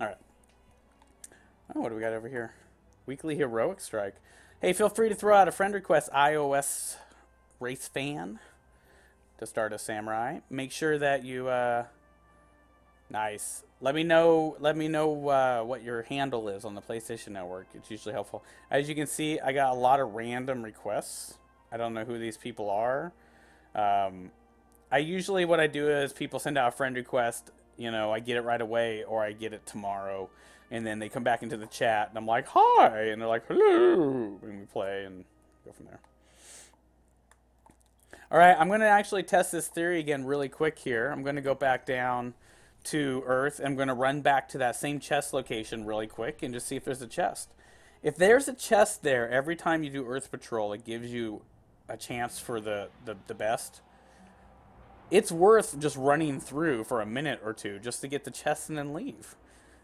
All right. Oh, what do we got over here? Weekly heroic strike. Hey, feel free to throw out a friend request, iOS race fan, to Stardust Samurai. Make sure that you. Uh, nice. Let me know. Let me know uh, what your handle is on the PlayStation Network. It's usually helpful. As you can see, I got a lot of random requests. I don't know who these people are. Um, I usually what I do is people send out a friend request. You know, I get it right away, or I get it tomorrow and then they come back into the chat, and I'm like, "Hi," and they're like, "Hello," and we play and go from there. All right, I'm going to actually test this theory again really quick here. I'm going to go back down to Earth. I'm going to run back to that same chest location really quick and just see if there's a chest. If there's a chest there, every time you do Earth Patrol, it gives you a chance for the, the, the best. It's worth just running through for a minute or two just to get the chest and then leave.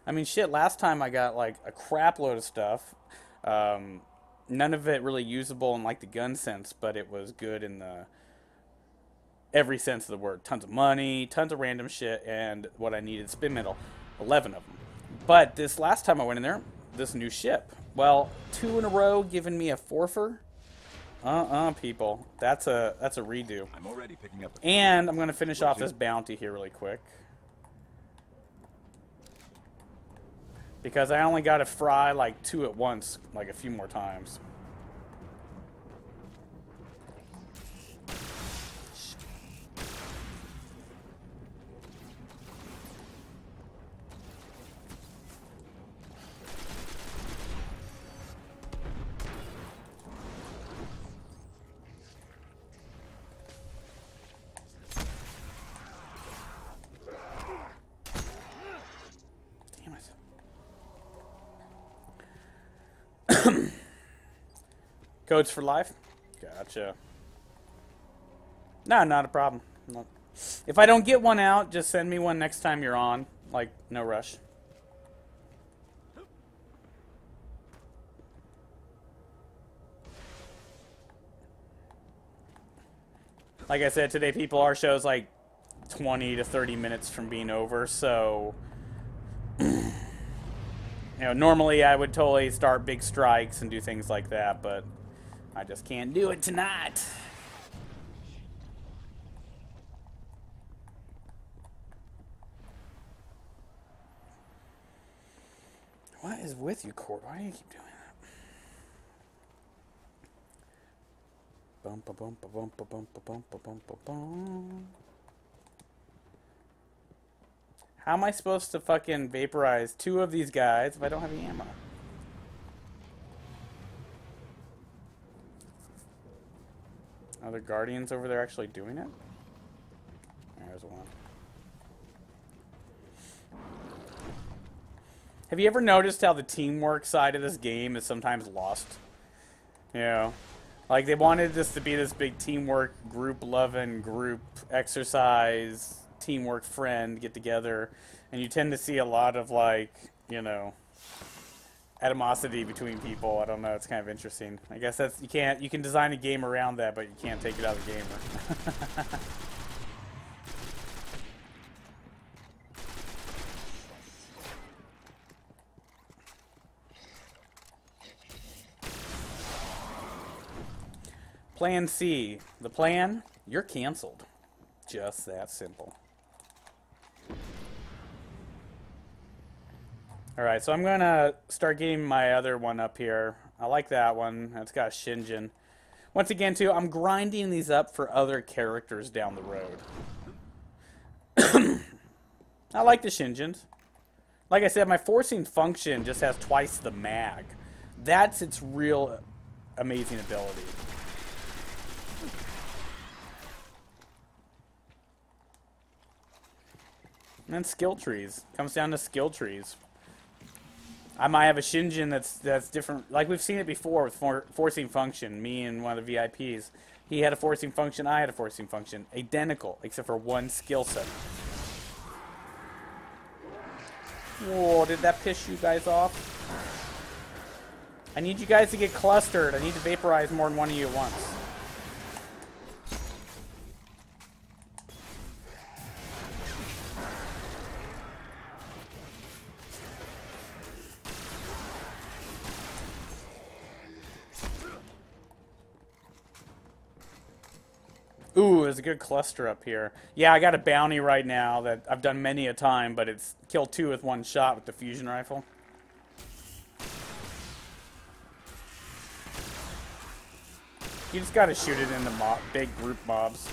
I mean, shit, last time I got like a crap load of stuff. Um, none of it really usable in like the gun sense, but it was good in the every sense of the word. Tons of money, tons of random shit, and what I needed spin metal. 11 of them. But this last time I went in there, this new ship. Well, two in a row giving me a forfer. Uh-uh, people. That's a that's a redo. I'm already picking up. And I'm gonna finish off this bounty here really quick. Because I only got to fry like two at once, like a few more times. Codes for life? Gotcha. No, not a problem. If I don't get one out, just send me one next time you're on. Like, no rush. Like I said, today people our show's like 20 to 30 minutes from being over, so know, normally I would totally start big strikes and do things like that, but I just can't do it tonight. What is with you, Court? Why do you keep doing that? Bum ba bum ba bum ba bum ba bum ba bum ba bum. How am I supposed to fucking vaporize two of these guys if I don't have any ammo? Are the guardians over there actually doing it? There's one. Have you ever noticed how the teamwork side of this game is sometimes lost? You know, like they wanted this to be this big teamwork, group loving, group exercise, teamwork friend get together, and you tend to see a lot of like, you know, animosity between people. I don't know. It's kind of interesting. I guess that's you can't you can design a game around that, but you can't take it out of the gamer. plan C. The plan? You're canceled. Just that simple. Alright, so I'm going to start getting my other one up here. I like that one. It's got Shingen. Once again, too, I'm grinding these up for other characters down the road. I like the Shingens. Like I said, my forcing function just has twice the mag. That's its real amazing ability. And then skill trees. Comes down to skill trees. I might have a Shingen that's that's different. Like we've seen it before with for, forcing function. Me and one of the VIPs. He had a forcing function. I had a forcing function. Identical, except for one skill set. Whoa, did that piss you guys off? I need you guys to get clustered. I need to vaporize more than one of you at once. Ooh, there's a good cluster up here. Yeah, I got a bounty right now that I've done many a time, but it's kill two with one shot with the fusion rifle. You just gotta shoot it in the mob, big group mobs.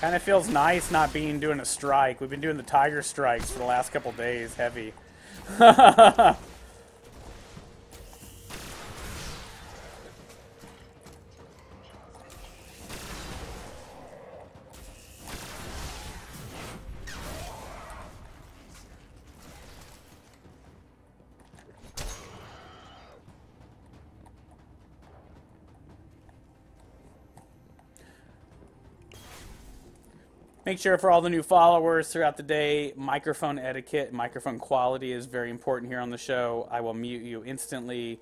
Kind of feels nice not being doing a strike. We've been doing the tiger strikes for the last couple days, heavy. Make sure for all the new followers throughout the day, microphone etiquette, microphone quality is very important here on the show. I will mute you instantly.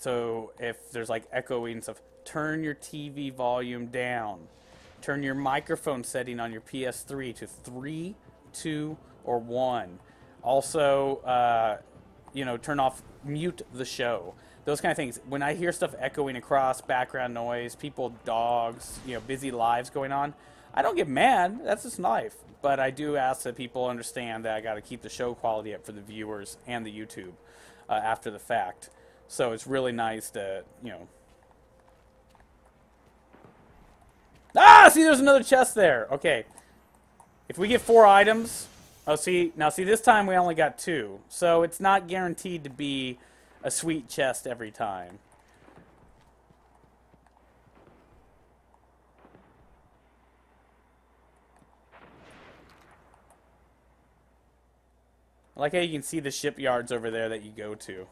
So if there's like echoing stuff, turn your TV volume down. Turn your microphone setting on your PS3 to 3, 2, or 1. Also, uh, you know, turn off, mute the show. Those kind of things. When I hear stuff echoing across, background noise, people, dogs, you know, busy lives going on, I don't get mad. That's just life. But I do ask that people understand that I got to keep the show quality up for the viewers and the YouTube uh, after the fact. So it's really nice to, you know. Ah, see, there's another chest there. Okay. If we get four items, oh, see, now see, this time we only got two. So it's not guaranteed to be a sweet chest every time. I like how you can see the shipyards over there that you go to.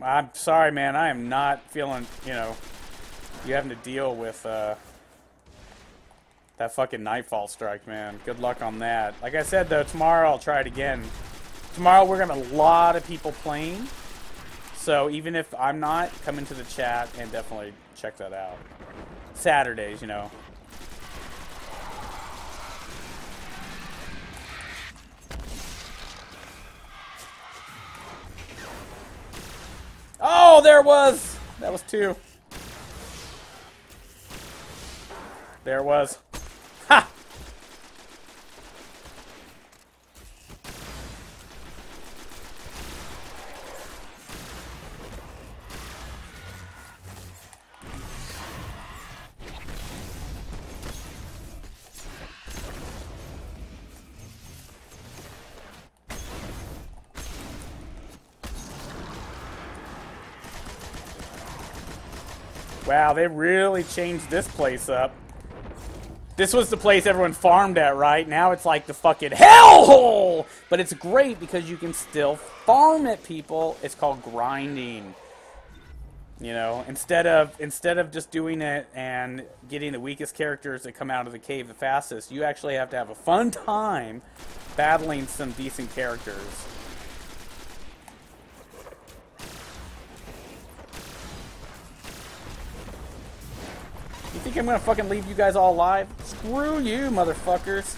I'm sorry, man. I am not feeling, you know, you having to deal with uh, that fucking Nightfall strike, man. Good luck on that. Like I said, though, tomorrow I'll try it again. Tomorrow we're going to have a lot of people playing. So even if I'm not, come into the chat and definitely check that out. Saturdays, you know, Oh, there was! That was two. There was. Wow, they really changed this place up. This was the place everyone farmed at, right? Now it's like the fucking hellhole! But it's great because you can still farm it, people. It's called grinding. You know, instead of instead of just doing it and getting the weakest characters that come out of the cave the fastest, you actually have to have a fun time battling some decent characters. Think I'm gonna fucking leave you guys all alive? Screw you, motherfuckers.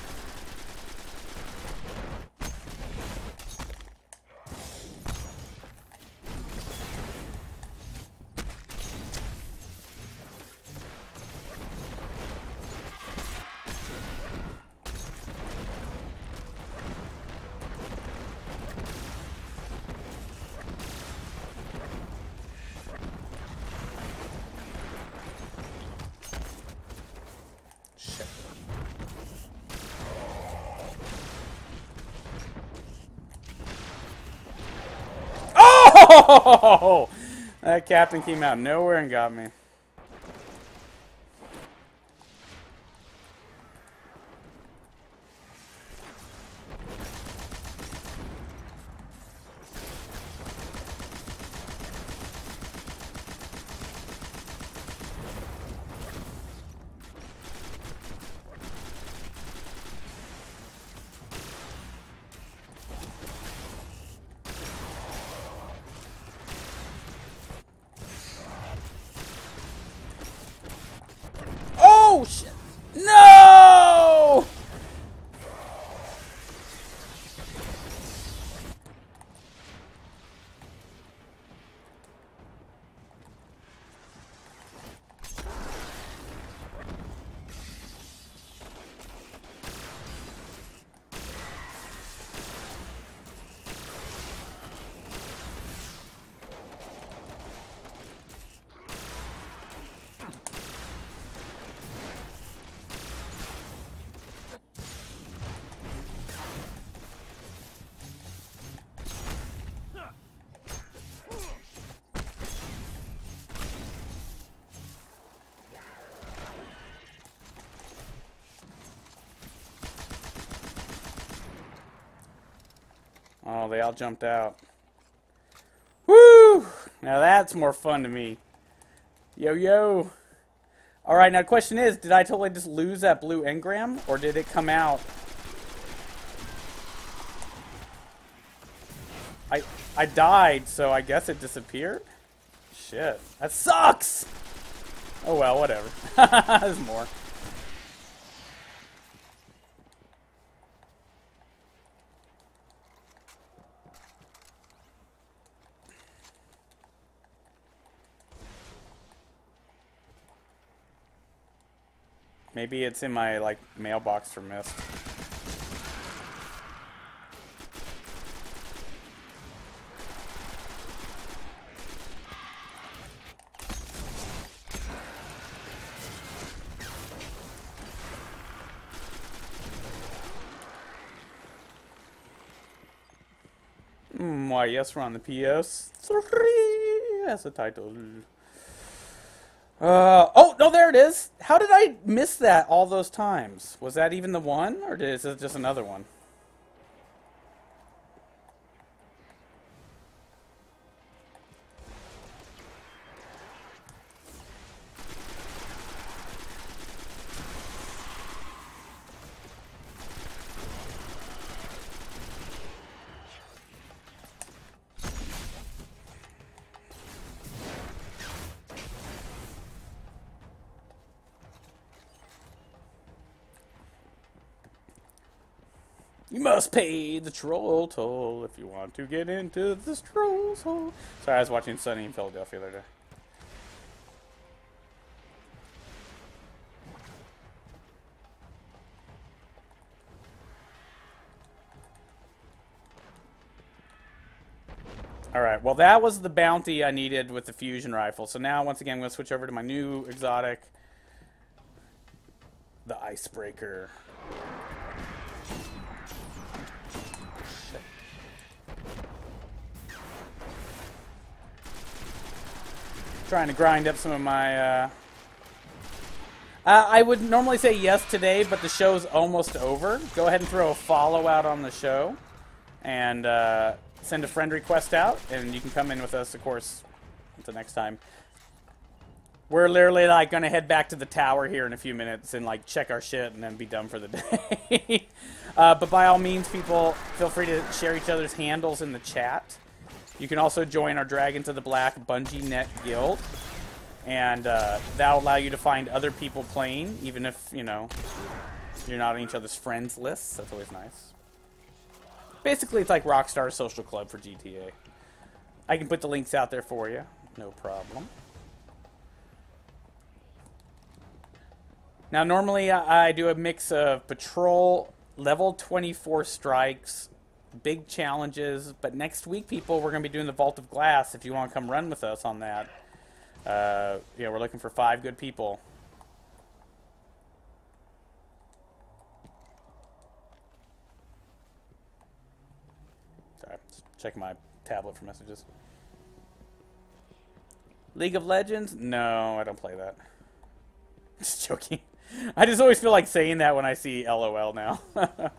Oh! That captain came out nowhere and got me. ocean. Oh, they all jumped out. Woo! Now that's more fun to me. Yo, yo. Alright, now the question is, did I totally just lose that blue engram? Or did it come out? I I died, so I guess it disappeared? Shit. That sucks! Oh well, whatever. There's more. Maybe it's in my, like, mailbox for Mist. Mm, why, yes, we're on the PS3 as a title. Uh, oh, no, there it is. How did I miss that all those times? Was that even the one, or is it just another one? You must pay the troll toll if you want to get into the troll's hole. Sorry, I was watching Sunny in Philadelphia the other day. Alright, well that was the bounty I needed with the fusion rifle. So now, once again, I'm going to switch over to my new exotic. The Icebreaker. Trying to grind up some of my, uh... uh... I would normally say yes today, but the show's almost over. Go ahead and throw a follow out on the show. And, uh, send a friend request out, and you can come in with us, of course, until next time. We're literally, like, gonna head back to the tower here in a few minutes and, like, check our shit and then be done for the day. uh, but by all means, people, feel free to share each other's handles in the chat. You can also join our Dragons of the Black Bungie Net Guild. And uh, that'll allow you to find other people playing, even if, you know, you're not on each other's friends lists. That's always nice. Basically, it's like Rockstar Social Club for GTA. I can put the links out there for you. No problem. Now, normally I do a mix of patrol, level 24 strikes, big challenges. But next week, people, we're going to be doing the Vault of Glass. If you want to come run with us on that, uh, yeah, we're looking for five good people. Sorry, check my tablet for messages. League of Legends? No, I don't play that. Just joking. I just always feel like saying that when I see LOL now.